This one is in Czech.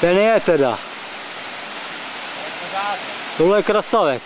Ten je teda. Tohle je krasavec.